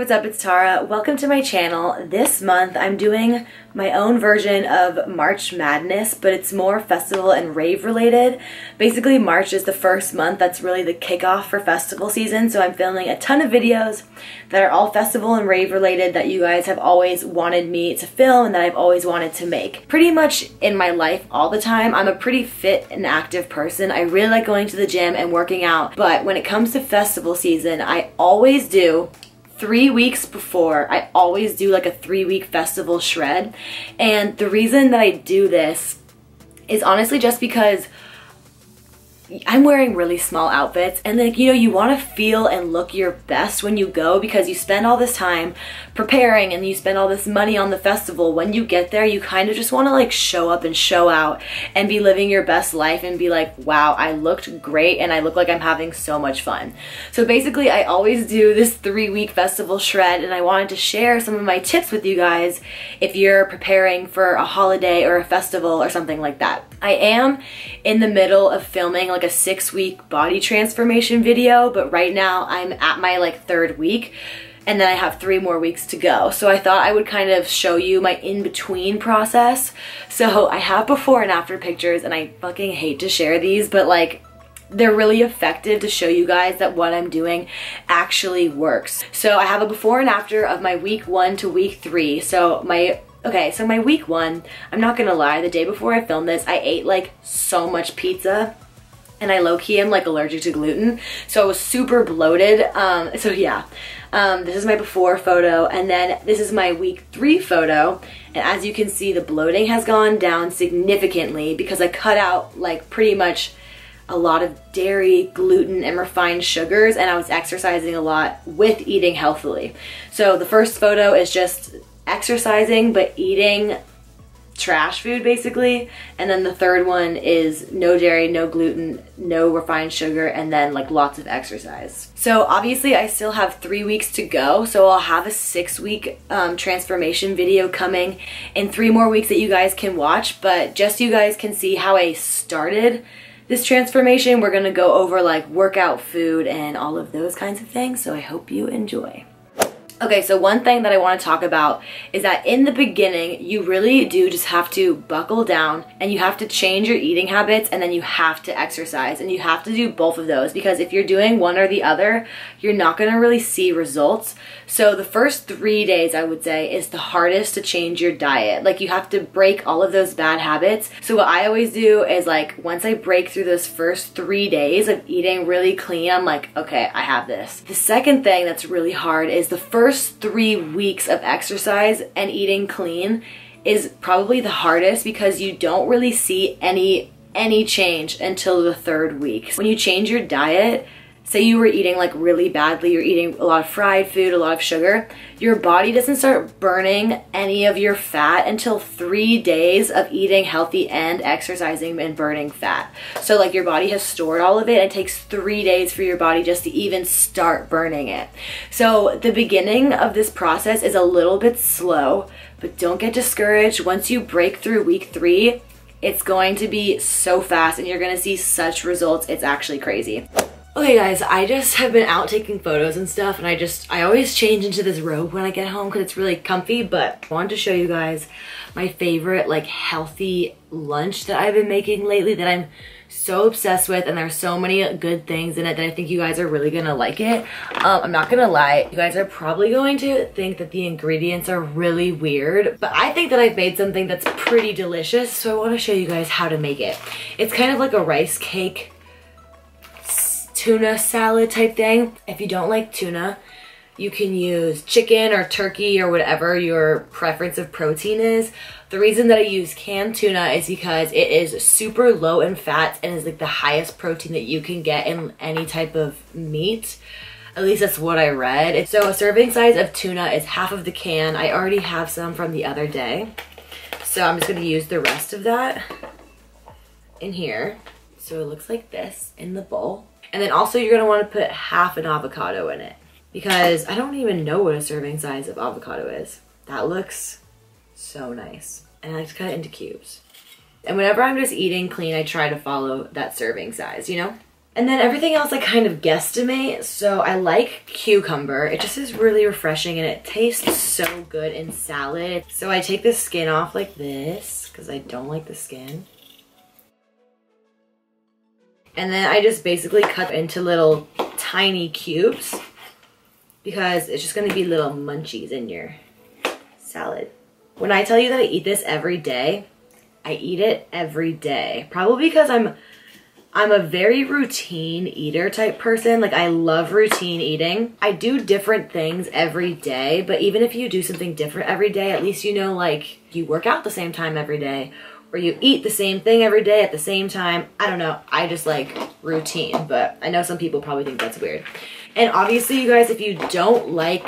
What's up? It's Tara. Welcome to my channel. This month I'm doing my own version of March Madness, but it's more festival and rave related. Basically, March is the first month that's really the kickoff for festival season, so I'm filming a ton of videos that are all festival and rave related that you guys have always wanted me to film and that I've always wanted to make. Pretty much in my life all the time, I'm a pretty fit and active person. I really like going to the gym and working out, but when it comes to festival season, I always do three weeks before, I always do like a three week festival shred. And the reason that I do this is honestly just because I'm wearing really small outfits and like you know you want to feel and look your best when you go because you spend all this time preparing and you spend all this money on the festival. When you get there you kind of just want to like show up and show out and be living your best life and be like wow I looked great and I look like I'm having so much fun. So basically I always do this three week festival shred and I wanted to share some of my tips with you guys if you're preparing for a holiday or a festival or something like that I am in the middle of filming like a six week body transformation video, but right now I'm at my like third week and then I have three more weeks to go. So I thought I would kind of show you my in-between process. So I have before and after pictures and I fucking hate to share these, but like they're really effective to show you guys that what I'm doing actually works. So I have a before and after of my week one to week three. So my Okay, so my week one, I'm not gonna lie, the day before I filmed this, I ate like so much pizza and I low-key am like allergic to gluten. So I was super bloated. Um, so yeah, um, this is my before photo and then this is my week three photo. And as you can see, the bloating has gone down significantly because I cut out like pretty much a lot of dairy, gluten, and refined sugars, and I was exercising a lot with eating healthily. So the first photo is just exercising but eating trash food basically. And then the third one is no dairy no gluten no refined sugar and then like lots of exercise. So obviously i still have three weeks to go so i'll have a six week um, transformation video coming in three more weeks that you guys can watch but just so you guys can see how i started this transformation we're gonna go over like workout food and all of those kinds of things so i hope you enjoy Okay, so one thing that I want to talk about is that in the beginning, you really do just have to buckle down and you have to change your eating habits and then you have to exercise and you have to do both of those because if you're doing one or the other, you're not going to really see results. So the first three days, I would say, is the hardest to change your diet. Like you have to break all of those bad habits. So what I always do is like, once I break through those first three days of eating really clean, I'm like, okay, I have this. The second thing that's really hard is the first first three weeks of exercise and eating clean is probably the hardest because you don't really see any any change until the third week. When you change your diet, say you were eating like really badly, you're eating a lot of fried food, a lot of sugar, your body doesn't start burning any of your fat until three days of eating healthy and exercising and burning fat. So like your body has stored all of it and it takes three days for your body just to even start burning it. So the beginning of this process is a little bit slow, but don't get discouraged. Once you break through week three, it's going to be so fast and you're gonna see such results. It's actually crazy. Okay guys, I just have been out taking photos and stuff and I just, I always change into this robe when I get home because it's really comfy, but I wanted to show you guys my favorite like healthy lunch that I've been making lately that I'm so obsessed with and there's so many good things in it that I think you guys are really gonna like it. Um, I'm not gonna lie, you guys are probably going to think that the ingredients are really weird, but I think that I've made something that's pretty delicious, so I wanna show you guys how to make it. It's kind of like a rice cake tuna salad type thing. If you don't like tuna, you can use chicken or turkey or whatever your preference of protein is. The reason that I use canned tuna is because it is super low in fat and is like the highest protein that you can get in any type of meat. At least that's what I read. So a serving size of tuna is half of the can. I already have some from the other day. So I'm just gonna use the rest of that in here. So it looks like this in the bowl. And then also you're gonna wanna put half an avocado in it because I don't even know what a serving size of avocado is. That looks so nice. And I just cut it into cubes. And whenever I'm just eating clean, I try to follow that serving size, you know? And then everything else I kind of guesstimate. So I like cucumber. It just is really refreshing and it tastes so good in salad. So I take the skin off like this because I don't like the skin. And then I just basically cut into little tiny cubes because it's just gonna be little munchies in your salad. When I tell you that I eat this every day, I eat it every day. Probably because I'm I'm a very routine eater type person. Like I love routine eating. I do different things every day, but even if you do something different every day, at least you know like you work out the same time every day or you eat the same thing every day at the same time. I don't know. I just like routine, but I know some people probably think that's weird. And obviously you guys, if you don't like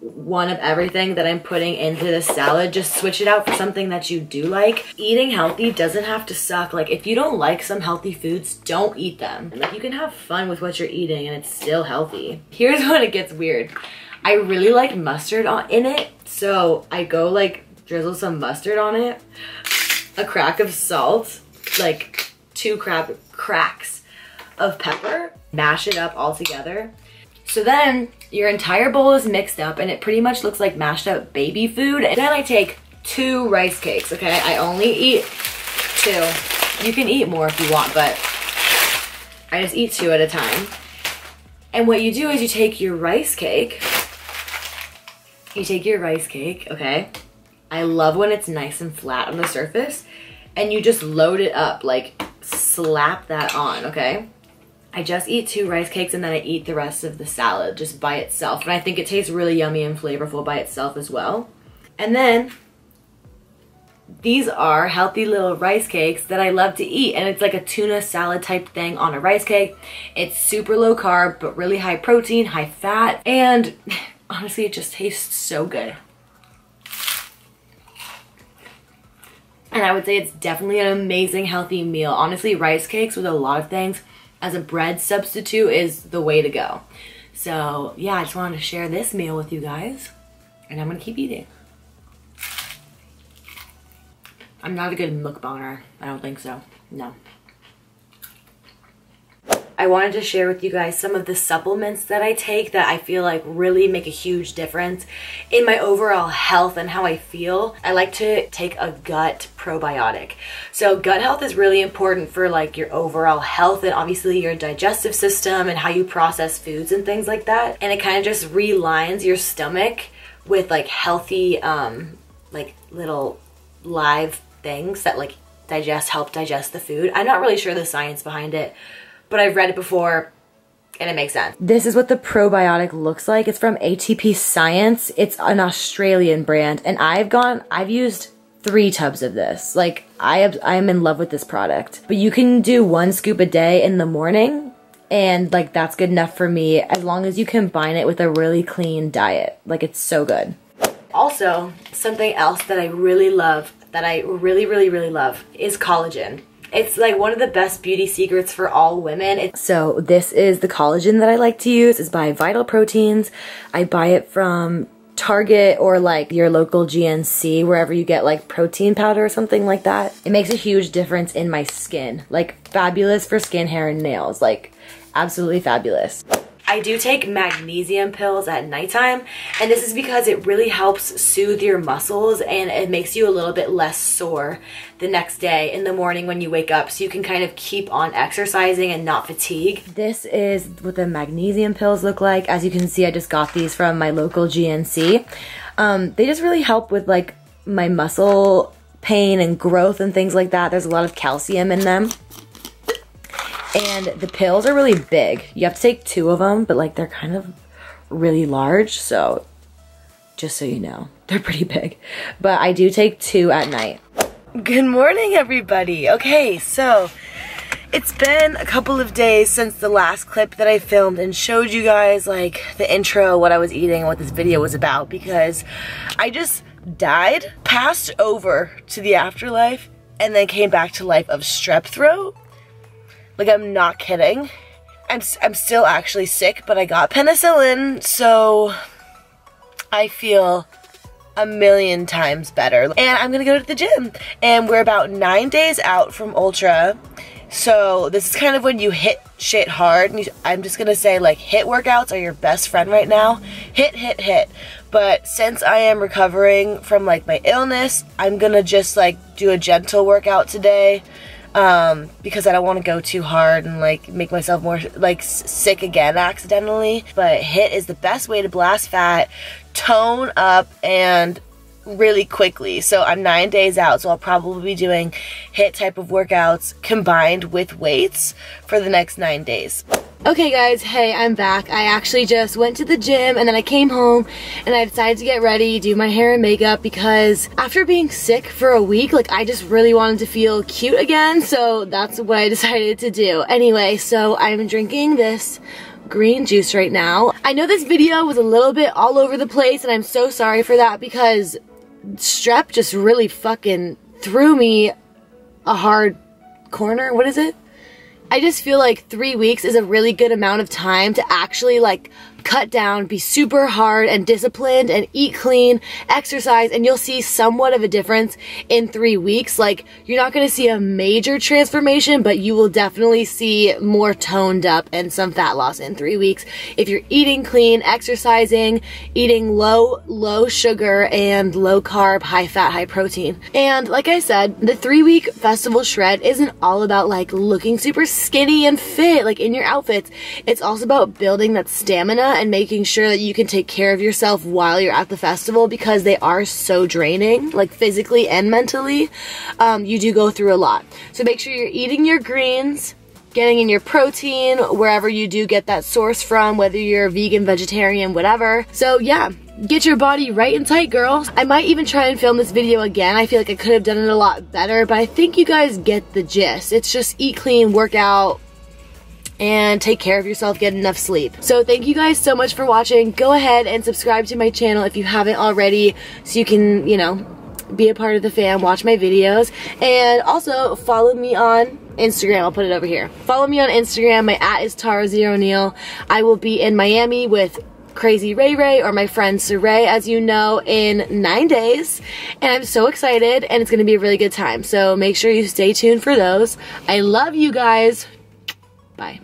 one of everything that I'm putting into the salad. Just switch it out for something that you do like. Eating healthy doesn't have to suck. Like if you don't like some healthy foods, don't eat them. Like you can have fun with what you're eating and it's still healthy. Here's when it gets weird. I really like mustard on in it. So I go like drizzle some mustard on it, a crack of salt, like two crab cracks of pepper, mash it up all together. So then your entire bowl is mixed up and it pretty much looks like mashed up baby food. And then I take two rice cakes, okay? I only eat two. You can eat more if you want, but I just eat two at a time. And what you do is you take your rice cake, you take your rice cake, okay? I love when it's nice and flat on the surface and you just load it up, like slap that on, okay? I just eat two rice cakes and then I eat the rest of the salad just by itself. And I think it tastes really yummy and flavorful by itself as well. And then these are healthy little rice cakes that I love to eat. And it's like a tuna salad type thing on a rice cake. It's super low carb, but really high protein, high fat. And honestly, it just tastes so good. And I would say it's definitely an amazing healthy meal. Honestly, rice cakes with a lot of things as a bread substitute is the way to go. So yeah, I just wanted to share this meal with you guys and I'm gonna keep eating. I'm not a good mukbanger. I don't think so. No. I wanted to share with you guys some of the supplements that I take that I feel like really make a huge difference in my overall health and how I feel. I like to take a gut probiotic. So gut health is really important for like your overall health and obviously your digestive system and how you process foods and things like that. And it kind of just realigns your stomach with like healthy um like little live things that like digest help digest the food. I'm not really sure the science behind it, but I've read it before and it makes sense. This is what the probiotic looks like. It's from ATP Science. It's an Australian brand and I've gone, I've used three tubs of this. Like I have, I am in love with this product. But you can do one scoop a day in the morning and like that's good enough for me as long as you combine it with a really clean diet. Like it's so good. Also, something else that I really love, that I really, really, really love is collagen. It's like one of the best beauty secrets for all women. So this is the collagen that I like to use. It's by Vital Proteins. I buy it from Target or like your local GNC, wherever you get like protein powder or something like that. It makes a huge difference in my skin. Like fabulous for skin, hair, and nails. Like absolutely fabulous. I do take magnesium pills at nighttime and this is because it really helps soothe your muscles and it makes you a little bit less sore the next day in the morning when you wake up so you can kind of keep on exercising and not fatigue. This is what the magnesium pills look like. As you can see, I just got these from my local GNC. Um, they just really help with like my muscle pain and growth and things like that. There's a lot of calcium in them. And the pills are really big. You have to take two of them, but like they're kind of really large. So just so you know, they're pretty big. But I do take two at night. Good morning, everybody. Okay, so it's been a couple of days since the last clip that I filmed and showed you guys like the intro, what I was eating, and what this video was about because I just died, passed over to the afterlife, and then came back to life of strep throat like, I'm not kidding. I'm, I'm still actually sick, but I got penicillin, so I feel a million times better. And I'm gonna go to the gym. And we're about nine days out from Ultra. So this is kind of when you hit shit hard. I'm just gonna say like HIIT workouts are your best friend right now. Hit, hit, hit. But since I am recovering from like my illness, I'm gonna just like do a gentle workout today um, because I don't want to go too hard and like make myself more like sick again accidentally. But HIIT is the best way to blast fat, tone up, and really quickly. So I'm nine days out, so I'll probably be doing HIIT type of workouts combined with weights for the next nine days. Okay guys, hey, I'm back. I actually just went to the gym and then I came home and I decided to get ready, do my hair and makeup because after being sick for a week, like I just really wanted to feel cute again, so that's what I decided to do. Anyway, so I'm drinking this green juice right now. I know this video was a little bit all over the place and I'm so sorry for that because strep just really fucking threw me a hard corner. What is it? I just feel like three weeks is a really good amount of time to actually like cut down, be super hard and disciplined and eat clean, exercise, and you'll see somewhat of a difference in three weeks. Like, you're not gonna see a major transformation, but you will definitely see more toned up and some fat loss in three weeks. If you're eating clean, exercising, eating low, low sugar and low carb, high fat, high protein. And like I said, the three week festival shred isn't all about like looking super skinny and fit, like in your outfits. It's also about building that stamina and making sure that you can take care of yourself while you're at the festival because they are so draining, like physically and mentally. Um, you do go through a lot. So make sure you're eating your greens, getting in your protein wherever you do get that source from, whether you're vegan, vegetarian, whatever. So yeah, get your body right and tight, girls. I might even try and film this video again. I feel like I could have done it a lot better, but I think you guys get the gist. It's just eat clean, work out, and take care of yourself, get enough sleep. So thank you guys so much for watching. Go ahead and subscribe to my channel if you haven't already so you can, you know, be a part of the fam, watch my videos, and also follow me on Instagram. I'll put it over here. Follow me on Instagram. My at is Tara Zero Neill. I will be in Miami with Crazy Ray Ray or my friend Saray, as you know, in nine days. And I'm so excited and it's going to be a really good time. So make sure you stay tuned for those. I love you guys. Bye.